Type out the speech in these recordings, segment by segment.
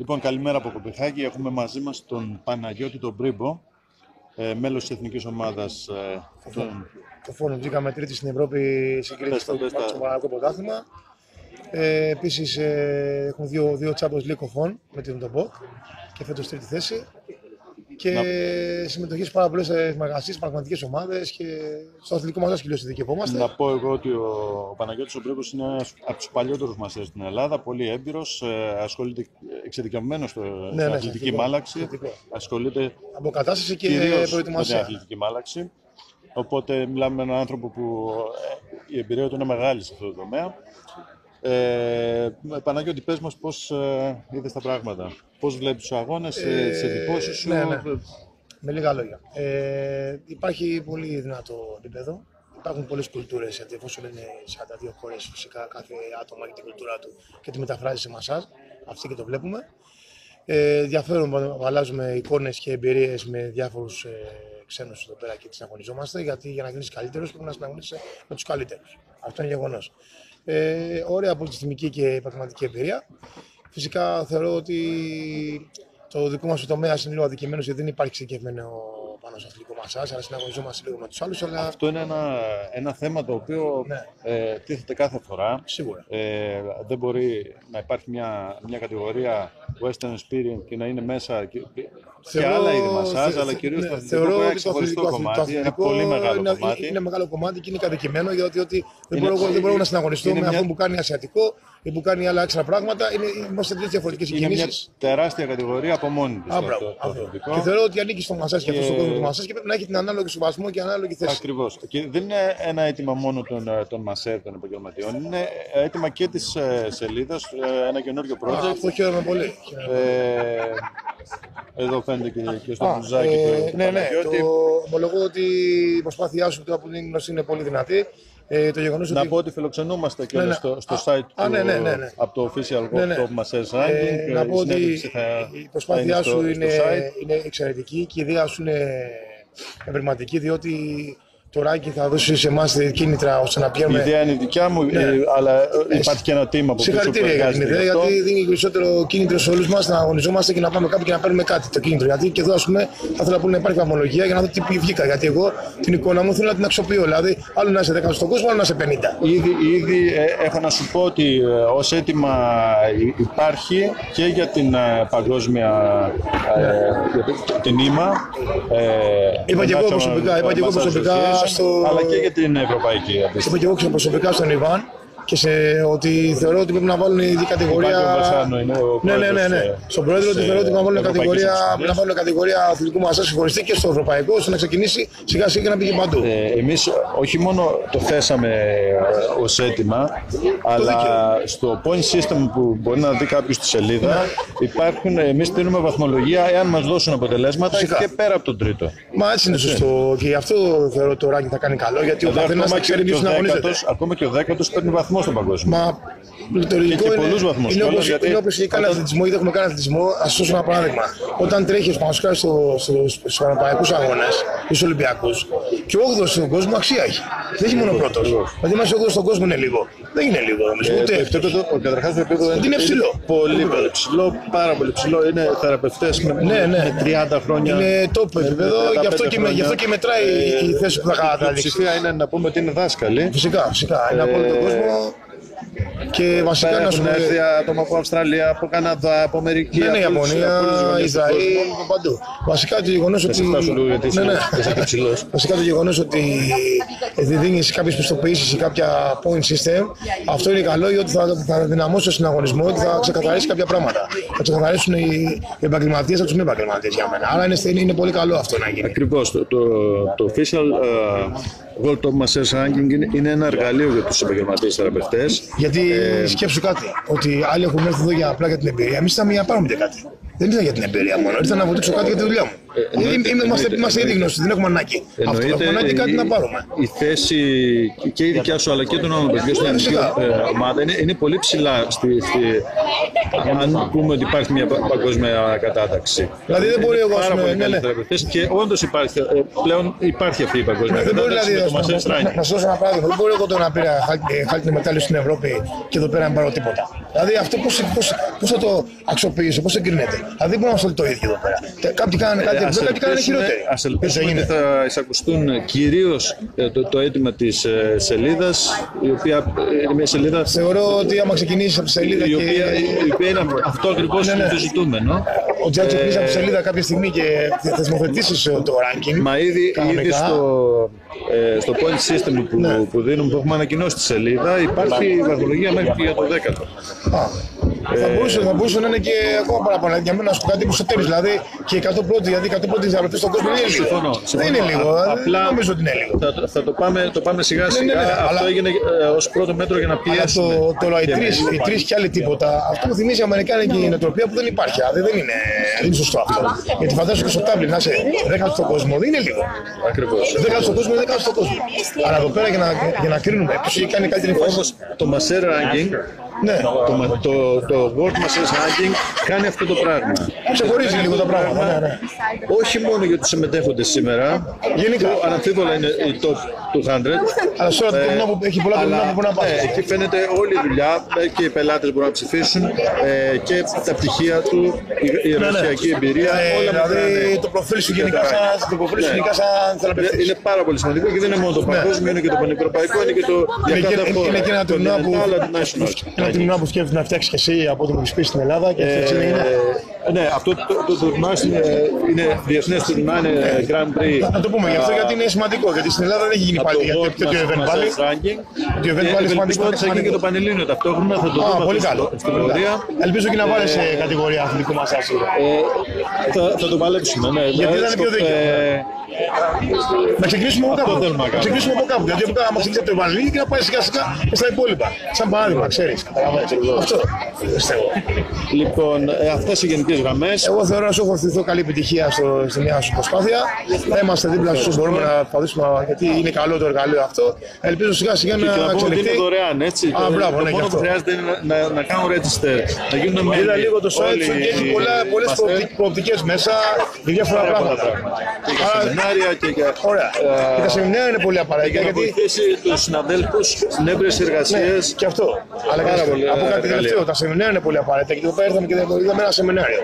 Λοιπόν, καλημέρα από Κοπεχάγη. Έχουμε μαζί μας τον Παναγιώτη τον Πρίμπο, ε, μέλος της εθνικής ομάδας. Ε, τον... Το φόρο βγήκαμε τρίτη στην Ευρώπη συγκρίτηση στο Παναγιώτο Πρωτάθλημα. Ε, Επίσης, ε, έχουμε δύο, δύο τσάμπος League με την Ντομποκ και φέτος τρίτη θέση και να... συμμετοχή σε πάρα πολλές εργασίε, πραγματικές ομάδες και στο αθλητικό μας άσκηλο ειδικευόμαστε. Να πω εγώ ότι ο, ο Παναγιώτης ο Πρέγκο είναι ένας από τους παλιότερους μα στην Ελλάδα, πολύ έμπειρος, ε, ασχολείται εξειδικευμένο στο, ναι, στην ναι, αθλητική μάλαξη. Ασχολείται αποκατάσταση και προετοιμασία. Με την αθλητική μάλαξη. Οπότε μιλάμε με έναν άνθρωπο που ε, η εμπειρία του είναι μεγάλη σε αυτό το τομέα. Ε, Παναγιώτη, πες μας πώς ε, είδες τα πράγματα. Πώς βλέπεις τους αγώνες, ε, τις εντυπώσεις σου; Ναι, ναι. Με λίγα λόγια. Ε, υπάρχει πολύ δυνατό επίπεδο. Υπάρχουν πολλές κουλτούρες, γιατί εφόσον είναι 42 χώρες, φυσικά κάθε άτομο έχει την κουλτούρα του και τη μεταφράζεις σε μασάζ. Αυτή και το βλέπουμε. Ε, ενδιαφέρον που αλλάζουμε εικόνες και εμπειρίες με διάφορους ε, ξένους εδώ πέρα και τι αγωνιζόμαστε, γιατί για να γίνεις καλύτερος πρέπει να συναγωνίσει με τους καλύτερους. Αυτό είναι γεγονός. Ε, ωραία πολιτιστική και επαγγελματική εμπειρία. Φυσικά θεωρώ ότι το δικό μας τομέα είναι λίγο αδικημένο γιατί δεν υπάρχει ξεκευμένο πάνω στο αθλητικό μασάζ, αλλά συναγωνιζόμαστε λίγο με τους άλλους. Αλλά... Αυτό είναι ένα, ένα θέμα το οποίο ναι. ε, τίθεται κάθε φορά. Σίγουρα. Ε, δεν μπορεί να υπάρχει μια, μια κατηγορία Western Experience και να είναι μέσα και, θεωρώ, και άλλα είδη μασάζ, θε, αλλά κυρίως ναι, το αθλητικό ότι το αθλητικό κομμάτι. είναι πολύ μεγάλο είναι, κομμάτι. Είναι μεγάλο κομμάτι και είναι κατοικημένο γιατί ότι δεν, μπορώ, δεν μπορώ να συναγωνιστώ με αυτό που κάνει ασιατικό ή που κάνει άλλα έξτρα πράγματα. Είναι, είμαστε τρει διαφορετικές κινήσει. Είναι μια τεράστια κατηγορία από μόνη της. Και θεωρώ ότι ανήκει στο μασάζ και αυτό στον κόσμο του μασάζ και πρέπει να έχει την ανάλογη σεβασμό και ανάλογη θέση. Ακριβώς. Και δεν είναι ένα αίτημα μόνο των, των μασέρ των επαγγελματιών. Είναι αίτημα και της ε, σελίδας, ε, ένα καινούριο project. Αυτό χαίρομαι πολύ. Ε, εδώ φαίνεται και, και στο μπουζάκι του. Ναι, ναι. Το, ομολογώ ότι η προσπάθειά σου από την είναι πολύ δυνατή. Ε, το γεγονός να ότι... πω ότι φιλοξενούμαστε και ναι, ναι. Στο, στο site του, ναι, ναι, ναι, ναι. από το official ναι, ναι. Top Massage Ranking. Ε, να πω ότι η προσπάθειά σου είναι, είναι εξαιρετική και η ιδέα σου είναι ευρηματική διότι το Ράκη θα δώσει σε εμάς κίνητρα ώστε να πιέμε. Η ιδέα είναι δικιά μου, ναι. Ε, αλλά ε, υπάρχει και ένα τίμα που Συγχαρητήρια για την ιδέα, γιατί δίνει περισσότερο κίνητρο σε όλους μας να αγωνιζόμαστε και να πάμε κάπου και να παίρνουμε κάτι το κίνητρο. Γιατί και εδώ, ας πούμε, θα ήθελα να υπάρχει βαθμολογία για να δω τι βγήκα. Γιατί εγώ την εικόνα μου θέλω να την αξιοποιώ. Δηλαδή, άλλο να είσαι 10 στον κόσμο, άλλο να είσαι 50. Ήδη, ήδη ε, έχω να σου πω ότι ως αίτημα υπάρχει και για την παγκόσμια την ΙΜΑ. Είπα και εγώ προσωπικά στο... Αλλά και για την ευρωπαϊκή αντίστοιχα. Είπα και εγώ προσωπικά στον Ιβάν και σε, ότι θεωρώ ότι πρέπει να βάλουν η κατηγορία. ναι, ναι, ναι, ναι. Στον πρόεδρο ότι θεωρώ ότι πρέπει να βάλουν κατηγορία, να βάλουν κατηγορία αθλητικού μα συγχωριστή και στο ευρωπαϊκό ώστε να ξεκινήσει σιγά σιγά και να πήγε παντού. Ε, Εμείς όχι μόνο το θέσαμε ως αίτημα, αλλά στο point system που μπορεί να δει κάποιος στη σελίδα ναι. υπάρχουν, εμείς δίνουμε βαθμολογία εάν μας δώσουν αποτελέσματα Φυσικά. και πέρα από τον τρίτο. Μα έτσι είναι σωστό και γι' αυτό θεωρώ ότι το ράκι θα κάνει καλό γιατί ο καθένας θα ξέρει ποιος να αγωνίζεται. Ακόμα και ο δέκατος παίρνει βαθμό στον παγκόσμιο. Μα το λογικό είναι, πολλούς βαθμούς, είναι, όπως, γιατί... είναι όπως έχει κάνει αθλητισμό ή δεν έχουμε κάνει αθλητισμό. Α δώσω ένα παράδειγμα. Όταν τρέχει πάνω στου στο, στους Ευρωπαϊκού Αγώνες ή στους Ολυμπιακούς και ο 8ο στον κόσμο αξία έχει. Δεν έχει μόνο πρώτος. Δηλαδή, είμαστε 8ο στον κόσμο είναι λίγο. Δεν είναι λίγο νομίζω. Ε, ούτε το επίπεδο, καταρχάς το επίπεδο είναι, είναι ψηλό. Πολύ, πολύ ψηλό, πάρα πολύ ψηλό. Είναι θεραπευτές με, ναι, ναι. 30 χρόνια. Είναι top επίπεδο, γι' αυτό, και, γι αυτό και μετράει η θέση που θα καταλήξει. Η ψηφία είναι να πούμε ότι είναι δάσκαλοι. Φυσικά, φυσικά. Είναι από όλο τον κόσμο Yeah. Και βασικά να σου πω. έρθει άτομα από Αυστραλία, από Καναδά, από Αμερική. Ναι, ναι, Ιαπωνία, Ισραήλ, παντού. Βασικά το γεγονός ότι. Ναι, ναι. Βασικά το γεγονός ότι δίνεις κάποιες πιστοποιήσεις ή κάποια point system, αυτό είναι καλό γιατί θα, θα δυναμώσει τον συναγωνισμό και θα ξεκαθαρίσει κάποια πράγματα. Θα ξεκαθαρίσουν οι επαγγελματίες από τους μη επαγγελματίες για μένα. Άρα είναι, είναι πολύ καλό αυτό να γίνει. Ακριβώς. Το, το, το official uh, World Top Masters Ranking είναι, είναι ένα εργαλείο για τους επαγγελματίες θεραπευτές. Γιατί ε, σκέψου κάτι, ότι άλλοι έχουν έρθει εδώ για απλά για την εμπειρία. Εμείς ήρθαμε για να πάρουμε κάτι. Δεν ήρθα για την εμπειρία μόνο, ήρθα να βοηθήσω κάτι για τη δουλειά μου. Ε, είμαστε, είμαστε ήδη γνωστοί, δεν έχουμε ανάγκη. Αυτό έχουμε ανάγκη κάτι να πάρουμε. Η θέση και η δικιά σου αλλά και των άλλων παιδιών στην ελληνική ομάδα είναι, είναι πολύ ψηλά. Στη, στη, αν πούμε ότι υπάρχει μια παγκόσμια κατάταξη. Δηλαδή δεν μπορεί εγώ να πολύ ναι, ναι. Και όντως υπάρχει, ε, πλέον υπάρχει αυτή η παγκόσμια κατάταξη. Δηλαδή, να σα δώσω ένα παράδειγμα. Δεν μπορεί εγώ τώρα να πήρα χάλκινη μετάλλιο στην Ευρώπη και εδώ πέρα να πάρω τίποτα. Δηλαδή αυτό πώς πώς, πώς θα το αξιοποιήσω, πώς εγκρίνεται. Δηλαδή μπορεί να μας το ίδιο εδώ πέρα. Τε- Κάποιοι κάνανε κάτι, Ας κάποιοι κάνανε ελπίσουμε, χειρότεροι. ας ελπίσουμε Έτσι ότι έγινε. θα εισακουστούν κυρίως ε, το, το αίτημα της ε, σελίδας, η οποία ε, είναι μια σελίδα Θεωρώ ότι άμα ξεκινήσεις από τη σελίδα η και οποία, η οποία είναι αυτό ακριβώς Ναι, είναι ναι. το ζητούμενο. ο Τζάτζο ξεκινήσει από τη σελίδα κάποια στιγμή και θεσμοθετήσει το ranking. Μα ήδη, κανονικά. ήδη στο, ε, στο point system που, Ναι. που δίνουμε, που έχουμε ανακοινώσει στη σελίδα, υπάρχει η βαθμολογία μέχρι και για το 10ο. Α, θα, μπορούσε, θα μπορούσε να είναι και ακόμα παραπάνω. Για μένα να σου πω κάτι που στο τέλο. Δηλαδή και 100 πρώτη, γιατί 100 πρώτη διαλογή στον κόσμο δεν είναι λίγο. Συμφωνώ, Δεν συμφωνώ. είναι λίγο. Α- δεν απλά- νομίζω ότι είναι λίγο. Θα, το- θα το, πάμε, το πάμε σιγά σιγά. ναι, ναι, Αυτό αλλά- έγινε ε, ως πρώτο μέτρο για να Αλλά πιέσουμε. το, το, το, οι και τρει εμείς. οι τρεις και άλλοι τίποτα, αυτό μου θυμίζει η Αμερικάνικη νοοτροπία που δεν υπάρχει. Δηλαδή δεν είναι, δεν είναι σωστό αυτό. Γιατί φαντάζομαι και στο τάμπλι να είσαι δέκατο στον κόσμο, δεν είναι λίγο. Ακριβώς. Δέκατο στον κόσμο είναι δέκατο στον κόσμο. Αλλά εδώ πέρα για να, για να κρίνουμε, ποιος έχει κάνει καλύτερη φάση. Όμως το Maser Ranking, Ναι, το, μα- το, το World Maser Ranking κάνει αυτό το πράγμα. ξεχωρίζει λίγο τα πράγματα. Ναι, ναι. Όχι μόνο για τους συμμετέχοντες σήμερα, Γενικά. που αναμφίβολα είναι η top 200, Αλλά σε όλα τα τομέα που έχει πολλά τομέα που μπορεί να πάει. ναι, εκεί φαίνεται όλη η δουλειά ε, και οι πελάτες μπορούν να ψηφίσουν ε, και τα πτυχία του, η, η εργασιακή εμπειρία, Ε, όλα δηλαδή μετράνε. το προφίλ σου γενικά σαν, το προφίλ σου Ναι. γενικά σαν Είναι, θεραπευτής. είναι πάρα πολύ σημαντικό και δεν είναι μόνο το παγκόσμιο, είναι και το πανευρωπαϊκό, είναι και το για Είναι και, κάθε χώρα. είναι και ένα Το τουρνουά που, continental, το national. ένα τουρνουά που σκέφτεσαι να φτιάξει και εσύ από το που έχεις πει στην Ελλάδα και έτσι δεν είναι. Ε, ναι, αυτό το, το, το τουρνουά είναι, είναι διεθνές τουρνουά, είναι Grand Prix. Να το πούμε γι' αυτό γιατί είναι σημαντικό. Γιατί στην Ελλάδα δεν έχει γίνει πάλι από τέτοιο τέτοιο event πάλι. Το event πάλι σημαντικό. Ευελπιστώ ότι θα γίνει και το Πανελλήνιο ταυτόχρονα, θα το Α, δούμε πολύ αυτό καλό. στο- στην πορεία. Ελπίζω και να βάλει σε κατηγορία αθλητικού μασάζ. Ε, θα, θα το παλέψουμε, ναι. Γιατί Ε, ήταν πιο στο- δίκαιο. Ε, Να ξεκινήσουμε από Αυτό κάπου. θέλουμε να Να κάνουμε. ξεκινήσουμε από κάπου. Γιατί από κάπου, άμα ξεκινήσει από το Ευαγγελίο και να πάει σιγά σιγά και στα υπόλοιπα. Σαν παράδειγμα, ξέρεις. Αυτό πιστεύω. Λοιπόν, ε, αυτές οι γενικές γραμμές. Εγώ θεωρώ να σου έχω ευχηθώ καλή επιτυχία στο, στη νέα σου προσπάθεια. Θα είμαστε δίπλα σου, μπορούμε να προσπαθήσουμε γιατί είναι καλό το εργαλείο αυτό. Ελπίζω σιγά σιγά Και να να πούμε ότι εξελιχθεί. είναι δωρεάν, έτσι. Α, μπράβο, το ναι, μόνο γι' που αυτό. χρειάζεται είναι να, να, να κάνουν register, να γίνουν μέλη. Είδα λίγο το site όλοι σου και έχει οι πολλά, πολλές master. προοπτικ- προοπτικές μέσα για διάφορα Πάρα πολλά πράγματα. Πράγματα. Και για Άρα, σεμινάρια και για, Ωραία. ε, Και τα σεμινάρια είναι πολύ απαραίτητα για να γιατί βοηθήσει τους συναδέλφους στην έμπρεση εργασίας. και αυτό. Αλλά Πάρα και πολύ από κάτι εργαλεία. τελευταίο, τα σεμινάρια είναι πολύ απαραίτητα και εδώ πέρα ήρθαμε και είδαμε ένα σεμινάριο.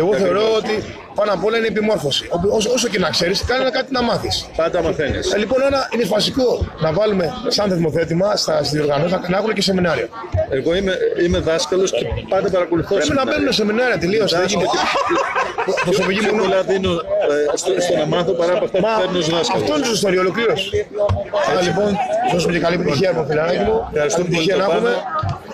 Εγώ θεωρώ ότι πάνω απ' όλα είναι η επιμόρφωση. Όπου- Όσο, όσο και να ξέρεις, κάνει ένα κάτι να μάθεις. Πάντα μαθαίνεις. Ε, λοιπόν, ένα είναι βασικό να βάλουμε σαν θεσμοθέτημα στα διοργανώσει να, να έχουν και σεμινάριο. Εγώ είμαι, είμαι δάσκαλος και πάντα παρακολουθώ Πρέπει να σεμινάρια. μπαίνουν σεμινάρια τελείως. Δεν Δάσκαλος γίνεται. Προσωπική Πιο μου γνώμη. πολλά δίνω ε, στο, στο να μάθω παρά από αυτά που Μα παίρνω ως δάσκαλος. αυτό είναι η ιστορία, ολοκλήρωση. Άρα λοιπόν, δώσουμε και καλή επιτυχία από φιλαράκι μου. Ευχαριστούμε Καλή πολύ επιτυχία το να έχουμε.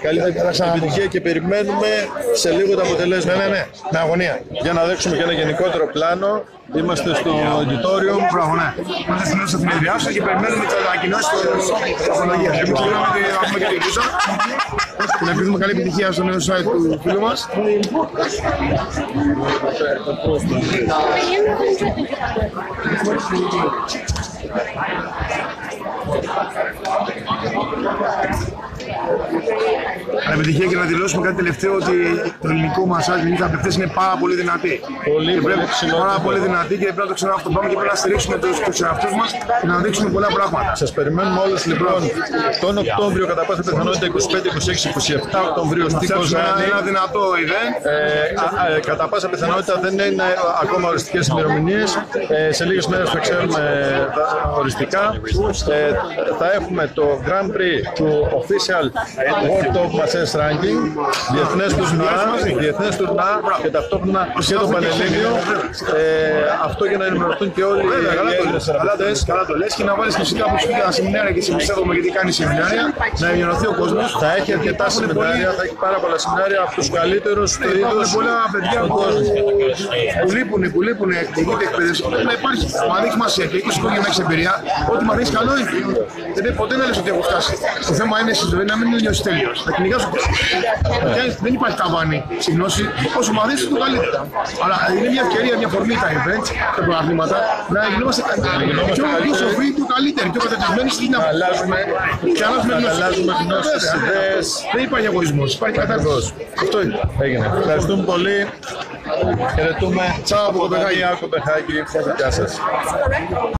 Πάμε. Καλή Θα τα ξαναπούμε. επιτυχία και περιμένουμε σε λίγο τα Ναι, αποτελέσματα. ναι, ναι, με αγωνία. Για να δείξουμε και ένα γενικότερο πλάνο. Είμαστε στο auditorium. Μπράβο, ναι. Είμαστε στην αίθουσα συνεδριάσεων και περιμένουμε τις ανακοινώσεις τη τεχνολογία. Εμείς κλείνουμε και να πούμε και την πίσω. Και να ευχηθούμε καλή επιτυχία στο νέο site του φίλου μα. Καλή επιτυχία και να δηλώσουμε κάτι τελευταίο ότι το ελληνικό μασάζ, οι ελληνικοί απευθείας είναι πάρα πολύ δυνατοί. Πολύ, και πρέπει, πολύ ψηλό. πάρα πολύ δυνατοί και πρέπει να το ξανααυτοπάμε και πρέπει να στηρίξουμε τους, τους εαυτούς μας και να δείξουμε πολλά πράγματα. Σας περιμένουμε όλους λοιπόν τον Οκτώβριο, κατά πάσα πιθανότητα 25, 26, 27 Οκτωβρίου στην Φτιάξουμε ένα, Κοζάνη. ένα δυνατό event. Ε, α, α, κατά πάσα πιθανότητα δεν είναι ακόμα οριστικές ημερομηνίες. Ε, σε λίγες μέρες θα ξέρουμε τα οριστικά. Ε, θα έχουμε το Grand Prix του Official World of Massage Ranking, διεθνές τουρνά, διεθνές τουρνά και ταυτόχρονα και το Πανελλήνιο. Ε, αυτό για να ενημερωθούν και όλοι Βέβαια, καλά οι το Έλληνες λες, καλά το θεραπευτές. λες, καλά το λες και να βάλεις και εσύ κάπου σου τα σεμινάρια και σε πιστεύουμε γιατί κάνει σεμινάρια, να ενημερωθεί ο κόσμος. Θα έχει αρκετά σεμινάρια, θα έχει πάρα πολλά σεμινάρια από τους καλύτερους του Υπάρχουν είδους πολλά παιδιά στον που, κόσμο. που λείπουν, που λείπουν εκδικείται εκπαίδευση. Πρέπει να υπάρχει. Μα δεν έχει σημασία και 20 χρόνια να έχει εμπειρία. Ό,τι μαθαίνει καλό είναι. Δεν είναι ποτέ να λες ότι έχω φτάσει. Το θέμα είναι στη ζωή να μην νιώσεις τέλειος. Να κυνηγά το Δεν υπάρχει ταβάνι στη γνώση. Όσο μαθαίνεις, το καλύτερα. Αλλά είναι μια ευκαιρία, μια φορμή τα events, τα πρωταθλήματα να γινόμαστε πιο, πιο σοφροί, πιο καλύτεροι, πιο κατατισμένοι στην Να αλλάζουμε, και αλλάζουμε να γνώση. αλλάζουμε γνώσεις, Βέβαια, ιδέες. Δεν υπάρχει εγωισμό, υπάρχει κατάρτιση. Αυτό είναι. Έγινε. Ευχαριστούμε πολύ. Χαιρετούμε. Τσάου από Κοπεχάγη. Κοπεχάγη. Γεια σας.